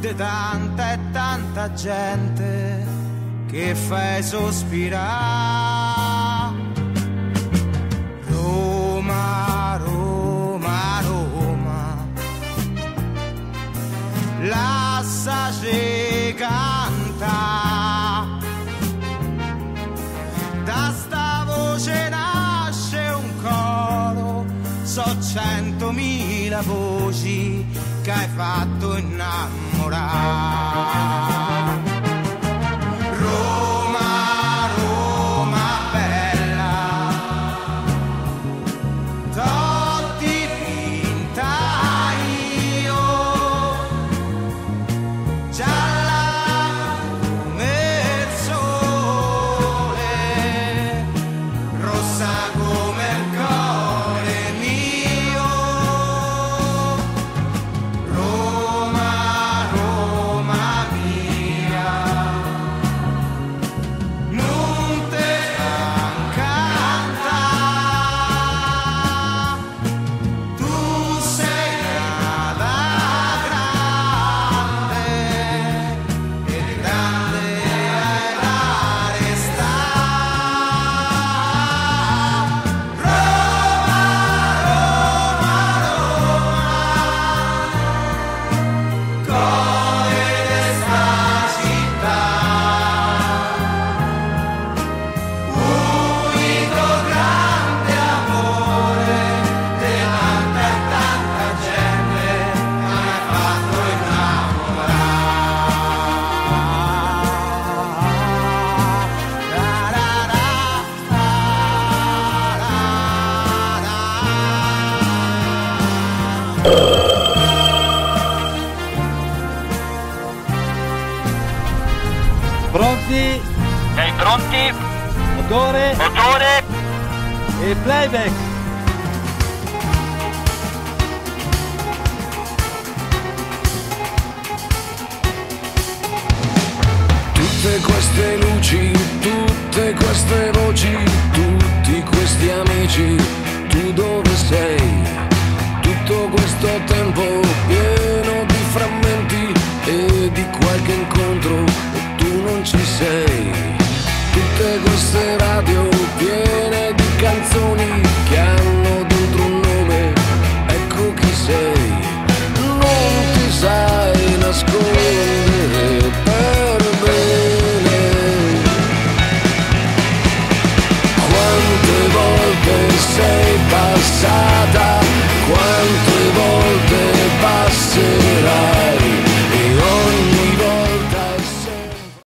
di tanta e tanta gente che fai sospirare. Roma, Roma, Roma, lasciaci cantare. Centomila voci che hai fatto innamorare. Pronti? Sei pronti? Motore Motore? e playback. Tutte queste luci, tutte queste voci, tutti questi amici, tu dove sei? Tutto questo tempo pieno di frammenti e di qualche incontro e tu non ci sei. Tutte queste radio piene di canzoni che hanno dentro un nome, ecco chi sei. Non ti sai